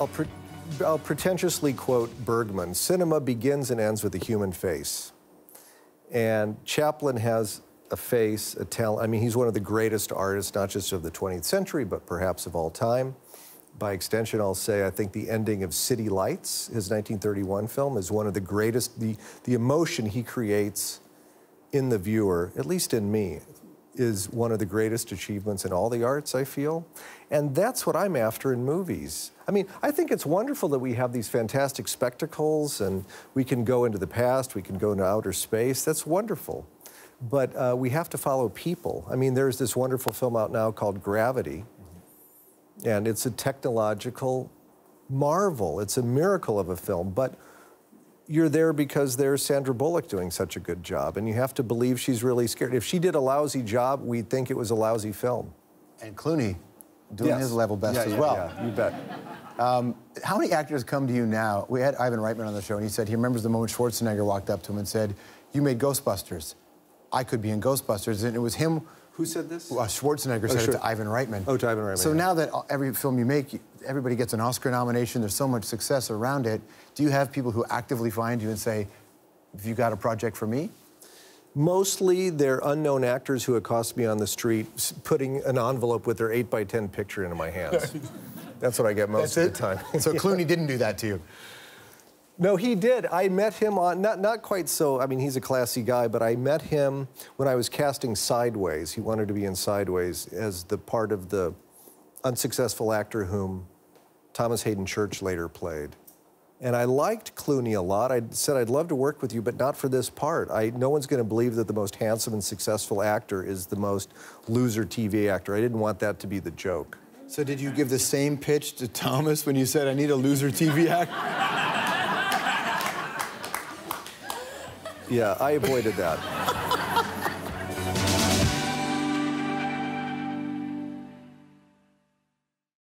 I'll, pre I'll pretentiously quote Bergman Cinema begins and ends with the human face. And Chaplin has a face, a talent. I mean, he's one of the greatest artists, not just of the 20th century, but perhaps of all time. By extension, I'll say I think the ending of City Lights, his 1931 film, is one of the greatest. The, the emotion he creates in the viewer, at least in me, is one of the greatest achievements in all the arts, I feel. And that's what I'm after in movies. I mean, I think it's wonderful that we have these fantastic spectacles and we can go into the past, we can go into outer space. That's wonderful. But uh, we have to follow people. I mean, there's this wonderful film out now called Gravity, and it's a technological marvel. It's a miracle of a film. But you're there because there's Sandra Bullock doing such a good job, and you have to believe she's really scared. If she did a lousy job, we'd think it was a lousy film. And Clooney doing yes. his level best yeah, as yeah, well. Yeah, you bet. Um, how many actors come to you now? We had Ivan Reitman on the show, and he said he remembers the moment Schwarzenegger walked up to him and said, "You made Ghostbusters. I could be in Ghostbusters," and it was him. Who said this? Schwarzenegger oh, said sure. it to Ivan Reitman. Oh, to Ivan Reitman. So now that every film you make, everybody gets an Oscar nomination. There's so much success around it. Do you have people who actively find you and say, "Have you got a project for me?" Mostly they're unknown actors who accost me on the street, putting an envelope with their 8 by 10 picture into my hands. That's what I get most That's of it? the time. so Clooney didn't do that to you? No, he did. I met him on, not, not quite so, I mean, he's a classy guy, but I met him when I was casting Sideways. He wanted to be in Sideways as the part of the unsuccessful actor whom Thomas Haden Church later played. And I liked Clooney a lot. I said, I'd love to work with you, but not for this part. I, no one's going to believe that the most handsome and successful actor is the most loser TV actor. I didn't want that to be the joke. So did you give the same pitch to Thomas when you said, I need a loser TV actor? Yeah, I avoided that.